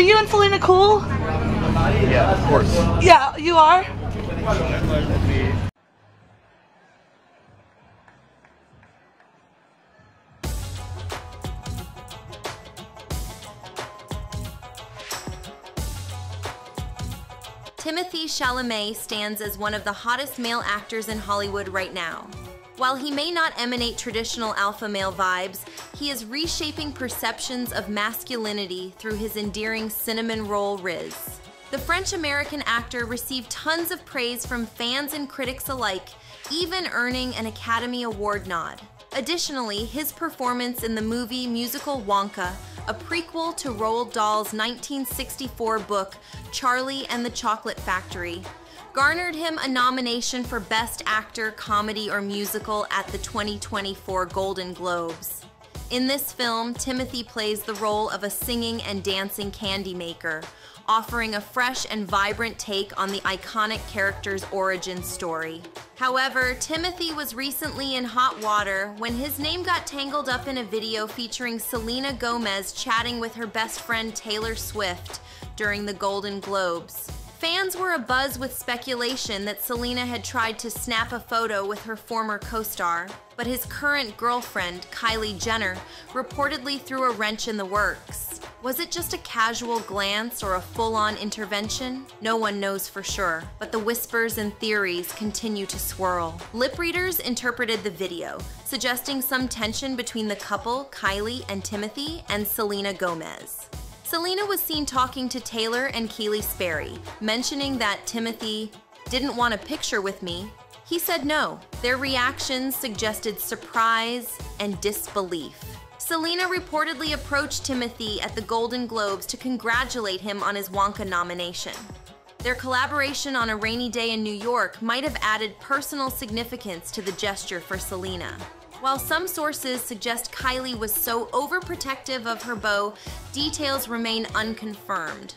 Are you and Selena cool? Yeah, of course. Yeah, you are? Timothy Chalamet stands as one of the hottest male actors in Hollywood right now. While he may not emanate traditional alpha male vibes, he is reshaping perceptions of masculinity through his endearing cinnamon roll riz. The French American actor received tons of praise from fans and critics alike, even earning an Academy Award nod. Additionally, his performance in the movie musical Wonka, a prequel to Roald Dahl's 1964 book Charlie and the Chocolate Factory, garnered him a nomination for Best Actor, Comedy, or Musical at the 2024 Golden Globes. In this film, Timothy plays the role of a singing and dancing candy maker, offering a fresh and vibrant take on the iconic character's origin story. However, Timothy was recently in hot water when his name got tangled up in a video featuring Selena Gomez chatting with her best friend Taylor Swift during the Golden Globes. Fans were abuzz with speculation that Selena had tried to snap a photo with her former co star, but his current girlfriend, Kylie Jenner, reportedly threw a wrench in the works. Was it just a casual glance or a full on intervention? No one knows for sure, but the whispers and theories continue to swirl. Lip readers interpreted the video, suggesting some tension between the couple, Kylie and Timothy, and Selena Gomez. Selena was seen talking to Taylor and Keleigh Sperry, mentioning that Timothy didn't want a picture with me. He said no. Their reactions suggested surprise and disbelief. Selena reportedly approached Timothy at the Golden Globes to congratulate him on his Wonka nomination. Their collaboration on a rainy day in New York might have added personal significance to the gesture for Selena. While some sources suggest Kylie was so overprotective of her beau, details remain unconfirmed.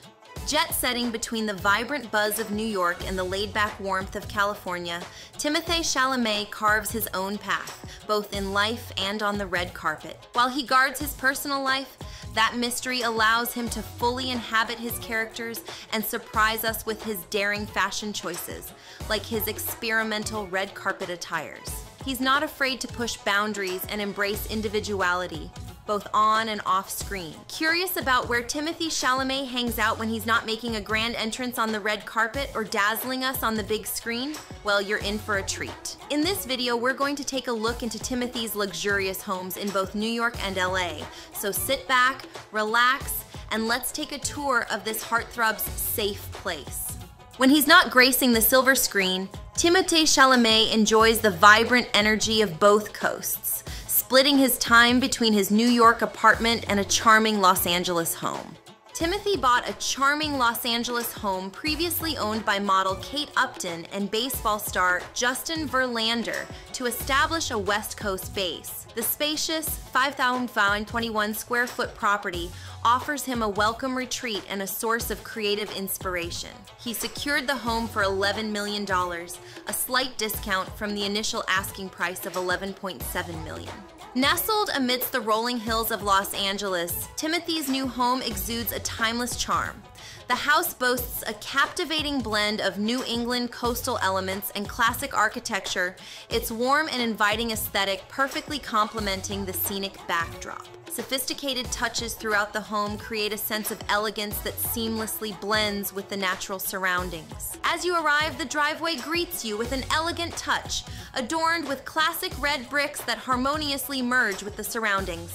Jet setting between the vibrant buzz of New York and the laid back warmth of California, Timothée Chalamet carves his own path, both in life and on the red carpet. While he guards his personal life, that mystery allows him to fully inhabit his characters and surprise us with his daring fashion choices, like his experimental red carpet attires. He's not afraid to push boundaries and embrace individuality, both on and off screen. Curious about where Timothy Chalamet hangs out when he's not making a grand entrance on the red carpet or dazzling us on the big screen? Well, you're in for a treat. In this video, we're going to take a look into Timothy's luxurious homes in both New York and LA. So sit back, relax, and let's take a tour of this heartthrob's safe place. When he's not gracing the silver screen, Timothée Chalamet enjoys the vibrant energy of both coasts, splitting his time between his New York apartment and a charming Los Angeles home. Timothy bought a charming Los Angeles home previously owned by model Kate Upton and baseball star Justin Verlander to establish a West Coast base. The spacious 5,521 square foot property offers him a welcome retreat and a source of creative inspiration. He secured the home for $11 million, a slight discount from the initial asking price of $11.7 million. Nestled amidst the rolling hills of Los Angeles, Timothy's new home exudes a timeless charm. The house boasts a captivating blend of New England coastal elements and classic architecture, its warm and inviting aesthetic perfectly complementing the scenic backdrop. Sophisticated touches throughout the home create a sense of elegance that seamlessly blends with the natural surroundings. As you arrive, the driveway greets you with an elegant touch, adorned with classic red bricks that harmoniously merge with the surroundings.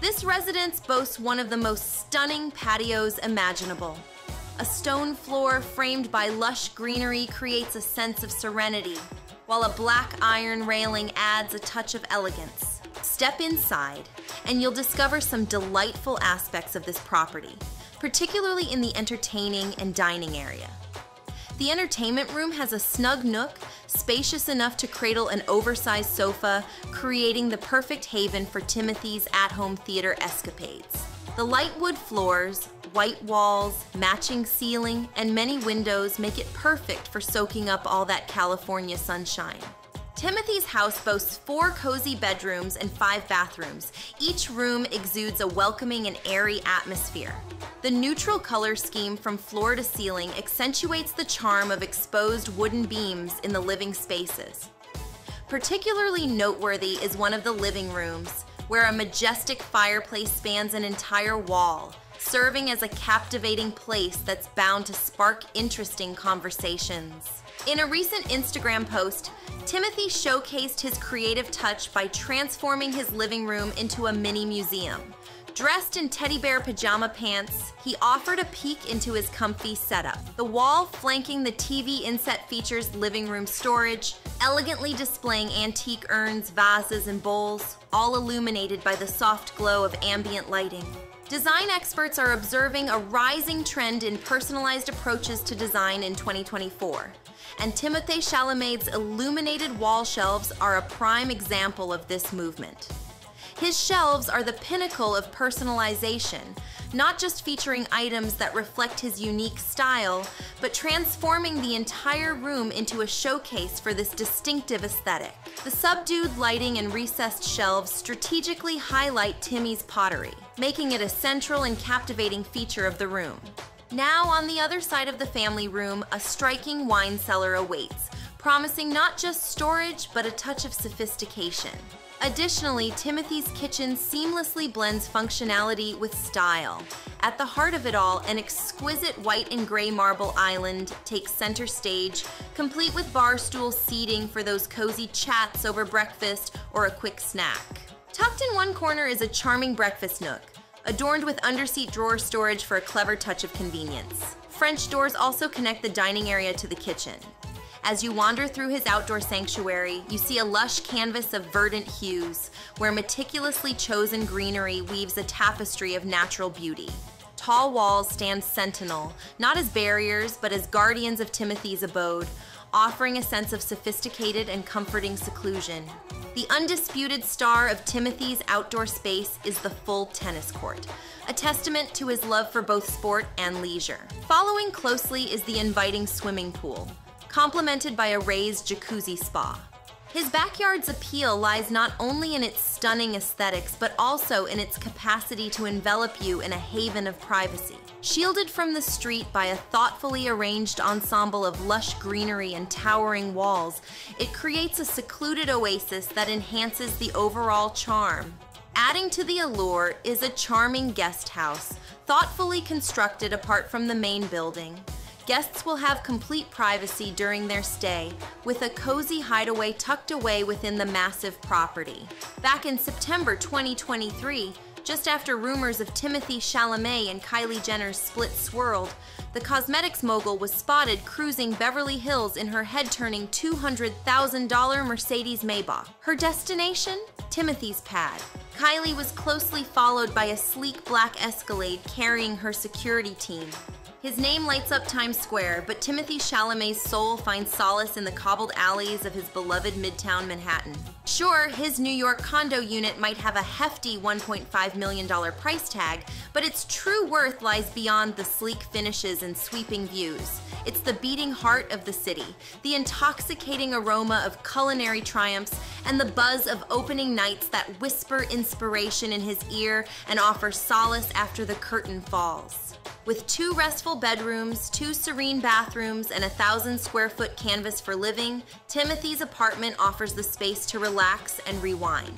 This residence boasts one of the most stunning patios imaginable. A stone floor framed by lush greenery creates a sense of serenity, while a black iron railing adds a touch of elegance. Step inside, and you'll discover some delightful aspects of this property, particularly in the entertaining and dining area. The entertainment room has a snug nook, spacious enough to cradle an oversized sofa, creating the perfect haven for Timothy's at home theater escapades. The light wood floors, white walls, matching ceiling, and many windows make it perfect for soaking up all that California sunshine. Timothy's house boasts four cozy bedrooms and five bathrooms. Each room exudes a welcoming and airy atmosphere. The neutral color scheme from floor to ceiling accentuates the charm of exposed wooden beams in the living spaces. Particularly noteworthy is one of the living rooms, where a majestic fireplace spans an entire wall, serving as a captivating place that's bound to spark interesting conversations. In a recent Instagram post, Timothy showcased his creative touch by transforming his living room into a mini museum. Dressed in teddy bear pajama pants, he offered a peek into his comfy setup. The wall flanking the TV inset features living room storage, elegantly displaying antique urns, vases, and bowls, all illuminated by the soft glow of ambient lighting. Design experts are observing a rising trend in personalized approaches to design in 2024, and Timothée Chalamet's illuminated wall shelves are a prime example of this movement. His shelves are the pinnacle of personalization, not just featuring items that reflect his unique style, but transforming the entire room into a showcase for this distinctive aesthetic. The subdued lighting and recessed shelves strategically highlight Timmy's pottery, making it a central and captivating feature of the room. Now, on the other side of the family room, a striking wine cellar awaits, promising not just storage, but a touch of sophistication. Additionally, Timothy's kitchen seamlessly blends functionality with style. At the heart of it all, an exquisite white and gray marble island takes center stage, complete with bar stool seating for those cozy chats over breakfast or a quick snack. Tucked in one corner is a charming breakfast nook, adorned with underseat drawer storage for a clever touch of convenience. French doors also connect the dining area to the kitchen. As you wander through his outdoor sanctuary, you see a lush canvas of verdant hues, where meticulously chosen greenery weaves a tapestry of natural beauty. Tall walls stand sentinel, not as barriers, but as guardians of Timothy's abode, offering a sense of sophisticated and comforting seclusion. The undisputed star of Timothy's outdoor space is the full tennis court, a testament to his love for both sport and leisure. Following closely is the inviting swimming pool, complemented by a raised jacuzzi spa. His backyard's appeal lies not only in its stunning aesthetics, but also in its capacity to envelop you in a haven of privacy. Shielded from the street by a thoughtfully arranged ensemble of lush greenery and towering walls, it creates a secluded oasis that enhances the overall charm. Adding to the allure is a charming guest house, thoughtfully constructed apart from the main building. Guests will have complete privacy during their stay, with a cozy hideaway tucked away within the massive property. Back in September 2023, just after rumors of Timothy Chalamet and Kylie Jenner's split swirled, the cosmetics mogul was spotted cruising Beverly Hills in her head turning $200,000 Mercedes Maybach. Her destination? Timothy's pad. Kylie was closely followed by a sleek black Escalade carrying her security team. His name lights up Times Square, but Timothy Chalamet's soul finds solace in the cobbled alleys of his beloved Midtown Manhattan. Sure, his New York condo unit might have a hefty $1.5 million price tag, but its true worth lies beyond the sleek finishes and sweeping views. It's the beating heart of the city, the intoxicating aroma of culinary triumphs, and the buzz of opening nights that whisper inspiration in his ear and offer solace after the curtain falls. With two restful bedrooms, two serene bathrooms, and a thousand square foot canvas for living, Timothy's apartment offers the space to relax and rewind.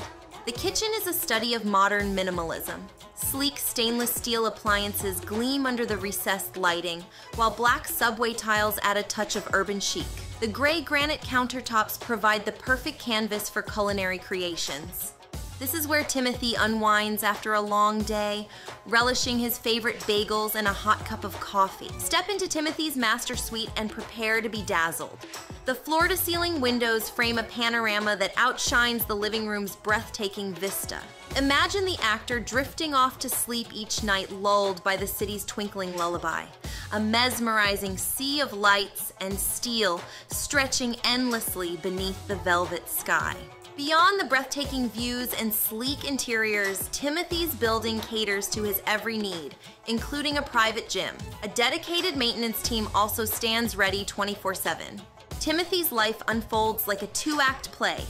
The kitchen is a study of modern minimalism. Sleek stainless steel appliances gleam under the recessed lighting, while black subway tiles add a touch of urban chic. The gray granite countertops provide the perfect canvas for culinary creations. This is where Timothy unwinds after a long day, relishing his favorite bagels and a hot cup of coffee. Step into Timothy's master suite and prepare to be dazzled. The floor to ceiling windows frame a panorama that outshines the living room's breathtaking vista. Imagine the actor drifting off to sleep each night, lulled by the city's twinkling lullaby. A mesmerizing sea of lights and steel stretching endlessly beneath the velvet sky. Beyond the breathtaking views and sleek interiors, Timothy's building caters to his every need, including a private gym. A dedicated maintenance team also stands ready 24 7. Timothy's life unfolds like a two act play,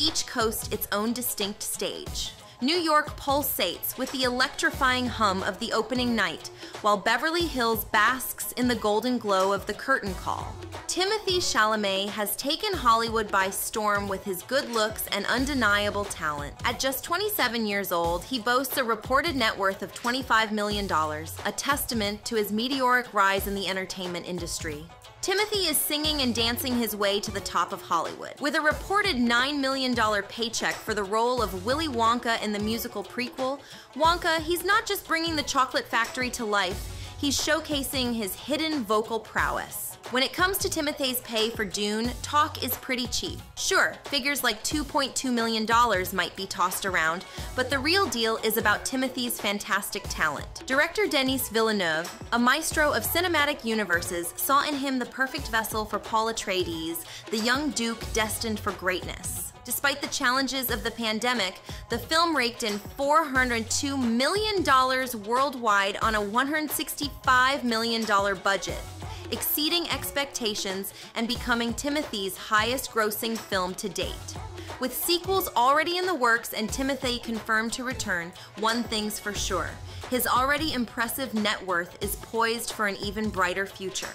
each coast its own distinct stage. New York pulsates with the electrifying hum of the opening night, while Beverly Hills basks in the golden glow of the curtain call. Timothy Chalamet has taken Hollywood by storm with his good looks and undeniable talent. At just 27 years old, he boasts a reported net worth of $25 million, a testament to his meteoric rise in the entertainment industry. Timothy is singing and dancing his way to the top of Hollywood. With a reported $9 million paycheck for the role of Willy Wonka in the musical prequel, Wonka, he's not just bringing the chocolate factory to life, he's showcasing his hidden vocal prowess. When it comes to Timothy's pay for Dune, talk is pretty cheap. Sure, figures like $2.2 million might be tossed around, but the real deal is about Timothy's fantastic talent. Director Denis Villeneuve, a maestro of cinematic universes, saw in him the perfect vessel for Paul Atreides, the young duke destined for greatness. Despite the challenges of the pandemic, the film raked in $402 million worldwide on a $165 million budget exceeding expectations and becoming Timothy's highest grossing film to date. With sequels already in the works and Timothy confirmed to return, one thing's for sure his already impressive net worth is poised for an even brighter future.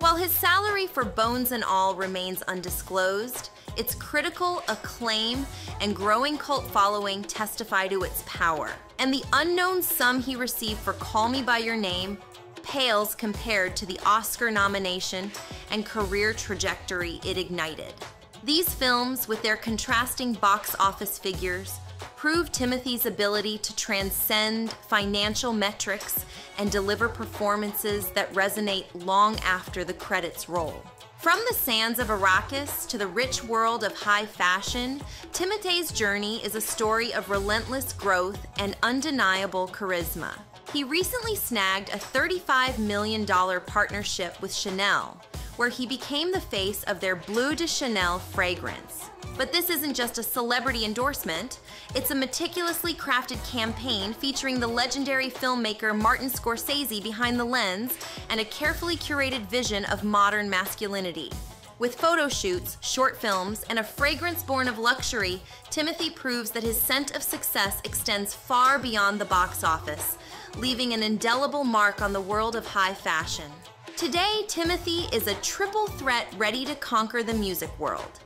While his salary for Bones and All remains undisclosed, its critical acclaim and growing cult following testify to its power. And the unknown sum he received for Call Me By Your Name pales compared to the Oscar nomination and career trajectory it ignited. These films, with their contrasting box office figures, prove Timothy's ability to transcend financial metrics and deliver performances that resonate long after the credits roll. From the sands of Arrakis to the rich world of high fashion, Timothy's journey is a story of relentless growth and undeniable charisma. He recently snagged a $35 million partnership with Chanel, where he became the face of their Bleu de Chanel fragrance. But this isn't just a celebrity endorsement, it's a meticulously crafted campaign featuring the legendary filmmaker Martin Scorsese behind the lens and a carefully curated vision of modern masculinity. With photo shoots, short films, and a fragrance born of luxury, Timothy proves that his scent of success extends far beyond the box office, leaving an indelible mark on the world of high fashion. Today, Timothy is a triple threat ready to conquer the music world.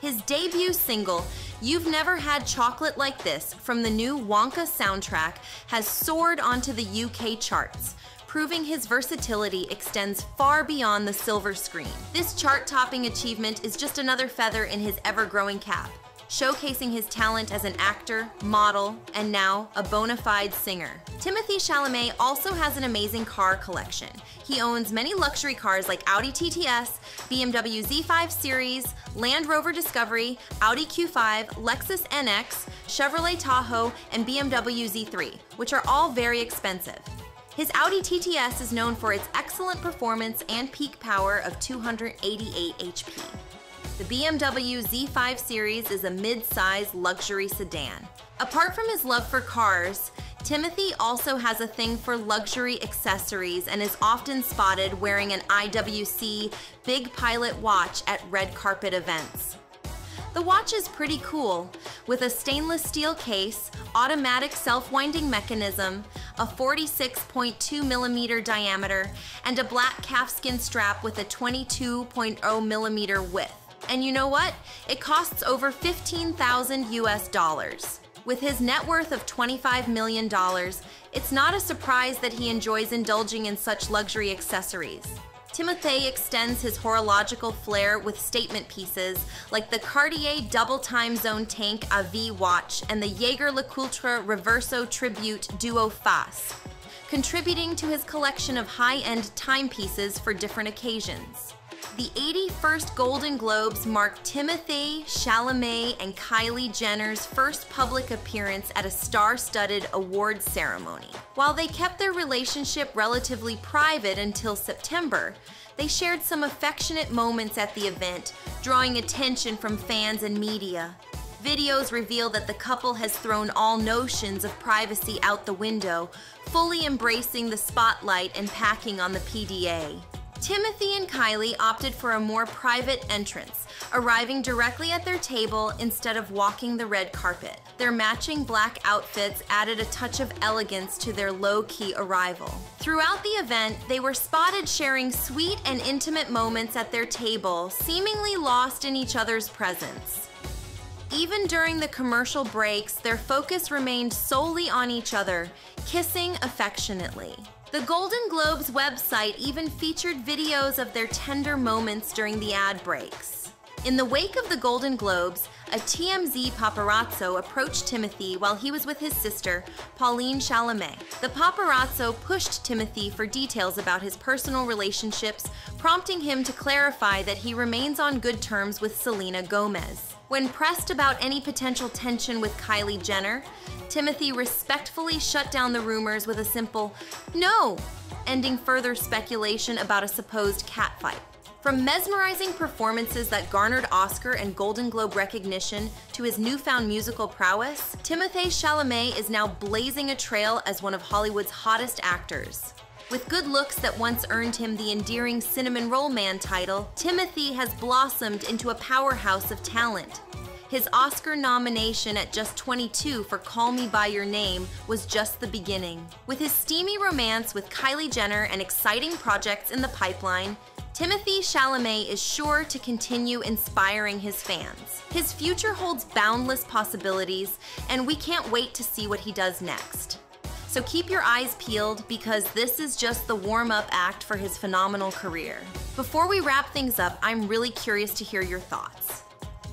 His debut single, You've Never Had Chocolate Like This, from the new Wonka soundtrack, has soared onto the UK charts, proving his versatility extends far beyond the silver screen. This chart topping achievement is just another feather in his ever growing cap showcasing his talent as an actor, model, and now a bona fide singer. Timothy Chalamet also has an amazing car collection. He owns many luxury cars like Audi TTS, BMW Z5 Series, Land Rover Discovery, Audi Q5, Lexus NX, Chevrolet Tahoe, and BMW Z3, which are all very expensive. His Audi TTS is known for its excellent performance and peak power of 288 HP. The BMW Z5 Series is a mid-size luxury sedan. Apart from his love for cars, Timothy also has a thing for luxury accessories and is often spotted wearing an IWC Big Pilot watch at red carpet events. The watch is pretty cool, with a stainless steel case, automatic self-winding mechanism, a 46.2 millimeter diameter, and a black calfskin strap with a 22.0 millimeter width. And you know what? It costs over 15,000 US dollars. With his net worth of $25 million, it's not a surprise that he enjoys indulging in such luxury accessories. Timothy extends his horological flair with statement pieces like the Cartier Double Time Zone Tank AV watch and the Jaeger LeCoultre Reverso Tribute Duo Face, contributing to his collection of high-end timepieces for different occasions. The 81st Golden Globes marked Timothy Chalamet and Kylie Jenner's first public appearance at a star-studded awards ceremony. While they kept their relationship relatively private until September, they shared some affectionate moments at the event, drawing attention from fans and media. Videos reveal that the couple has thrown all notions of privacy out the window, fully embracing the spotlight and packing on the PDA. Timothy and Kylie opted for a more private entrance, arriving directly at their table instead of walking the red carpet. Their matching black outfits added a touch of elegance to their low key arrival. Throughout the event, they were spotted sharing sweet and intimate moments at their table, seemingly lost in each other's presence. Even during the commercial breaks, their focus remained solely on each other, kissing affectionately. The Golden Globes website even featured videos of their tender moments during the ad breaks. In the wake of the Golden Globes, a TMZ paparazzo approached Timothy while he was with his sister, Pauline Chalamet. The paparazzo pushed Timothy for details about his personal relationships, prompting him to clarify that he remains on good terms with Selena Gomez. When pressed about any potential tension with Kylie Jenner, Timothy respectfully shut down the rumors with a simple, no, ending further speculation about a supposed catfight. From mesmerizing performances that garnered Oscar and Golden Globe recognition to his newfound musical prowess, Timothée Chalamet is now blazing a trail as one of Hollywood's hottest actors. With good looks that once earned him the endearing Cinnamon Roll Man title, Timothy has blossomed into a powerhouse of talent. His Oscar nomination at just 22 for Call Me By Your Name was just the beginning. With his steamy romance with Kylie Jenner and exciting projects in the pipeline, Timothy Chalamet is sure to continue inspiring his fans. His future holds boundless possibilities, and we can't wait to see what he does next. So keep your eyes peeled because this is just the warm up act for his phenomenal career. Before we wrap things up, I'm really curious to hear your thoughts.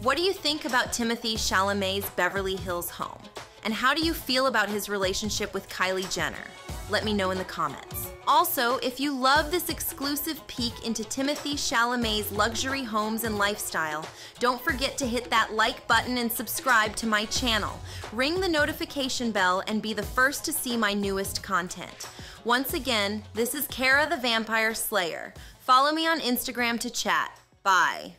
What do you think about Timothy Chalamet's Beverly Hills home? And how do you feel about his relationship with Kylie Jenner? Let me know in the comments. Also, if you love this exclusive peek into Timothy Chalamet's luxury homes and lifestyle, don't forget to hit that like button and subscribe to my channel. Ring the notification bell and be the first to see my newest content. Once again, this is Kara the Vampire Slayer. Follow me on Instagram to chat. Bye.